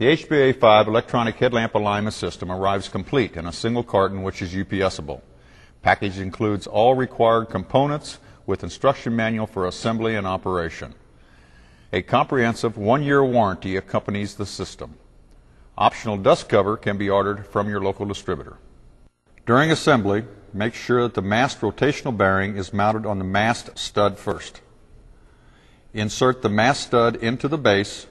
The HBA5 electronic headlamp alignment system arrives complete in a single carton which is UPSable. Package includes all required components with instruction manual for assembly and operation. A comprehensive one-year warranty accompanies the system. Optional dust cover can be ordered from your local distributor. During assembly, make sure that the mast rotational bearing is mounted on the mast stud first. Insert the mast stud into the base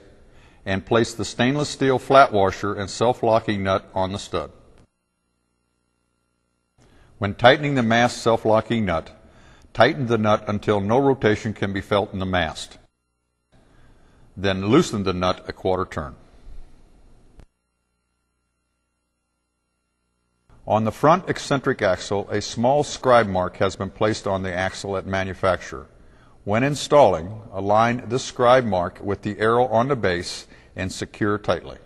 and place the stainless steel flat washer and self-locking nut on the stud. When tightening the mast self-locking nut, tighten the nut until no rotation can be felt in the mast. Then loosen the nut a quarter turn. On the front eccentric axle, a small scribe mark has been placed on the axle at manufacture. When installing, align this scribe mark with the arrow on the base and secure tightly.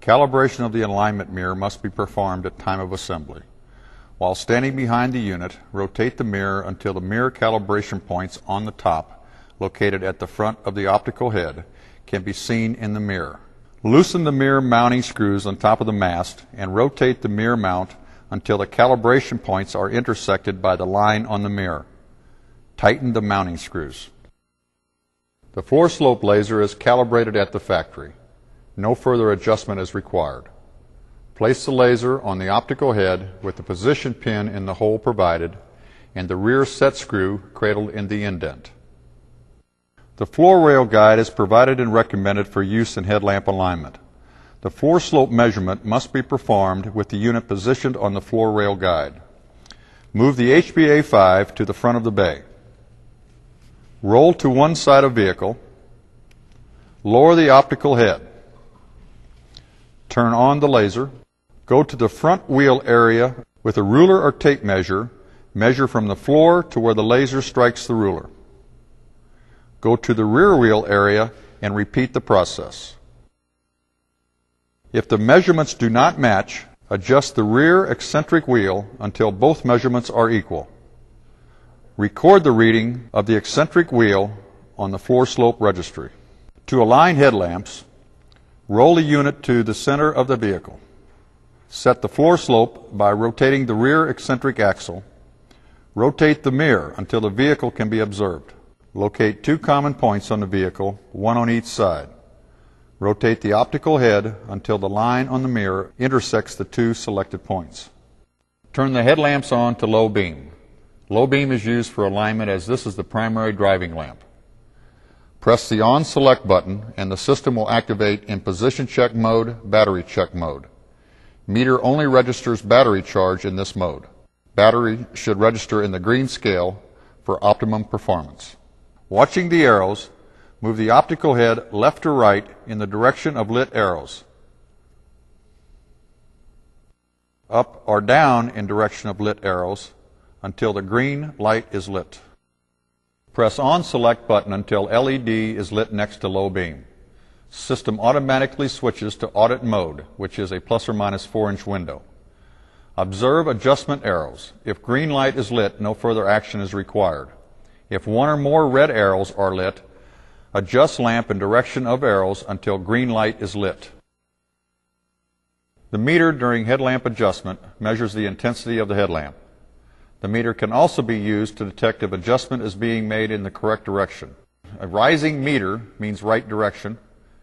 Calibration of the alignment mirror must be performed at time of assembly. While standing behind the unit, rotate the mirror until the mirror calibration points on the top, located at the front of the optical head, can be seen in the mirror. Loosen the mirror mounting screws on top of the mast and rotate the mirror mount until the calibration points are intersected by the line on the mirror. Tighten the mounting screws. The floor slope laser is calibrated at the factory. No further adjustment is required. Place the laser on the optical head with the position pin in the hole provided and the rear set screw cradled in the indent. The floor rail guide is provided and recommended for use in headlamp alignment. The floor slope measurement must be performed with the unit positioned on the floor rail guide. Move the HBA5 to the front of the bay. Roll to one side of vehicle. Lower the optical head. Turn on the laser. Go to the front wheel area with a ruler or tape measure. Measure from the floor to where the laser strikes the ruler. Go to the rear wheel area and repeat the process. If the measurements do not match, adjust the rear eccentric wheel until both measurements are equal. Record the reading of the eccentric wheel on the floor slope registry. To align headlamps, roll the unit to the center of the vehicle. Set the floor slope by rotating the rear eccentric axle. Rotate the mirror until the vehicle can be observed. Locate two common points on the vehicle, one on each side. Rotate the optical head until the line on the mirror intersects the two selected points. Turn the headlamps on to low beam. Low beam is used for alignment as this is the primary driving lamp. Press the on select button and the system will activate in position check mode, battery check mode. Meter only registers battery charge in this mode. Battery should register in the green scale for optimum performance. Watching the arrows, move the optical head left or right in the direction of lit arrows. Up or down in direction of lit arrows until the green light is lit. Press on select button until LED is lit next to low beam. System automatically switches to audit mode, which is a plus or minus 4 inch window. Observe adjustment arrows. If green light is lit, no further action is required. If one or more red arrows are lit, adjust lamp in direction of arrows until green light is lit. The meter during headlamp adjustment measures the intensity of the headlamp. The meter can also be used to detect if adjustment is being made in the correct direction. A rising meter means right direction.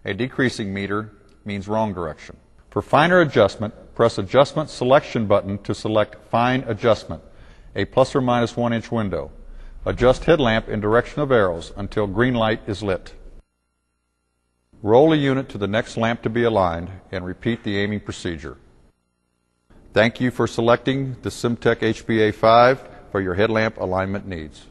A decreasing meter means wrong direction. For finer adjustment, press adjustment selection button to select fine adjustment, a plus or minus one inch window. Adjust headlamp in direction of arrows until green light is lit. Roll the unit to the next lamp to be aligned and repeat the aiming procedure. Thank you for selecting the Symtech HBA5 for your headlamp alignment needs.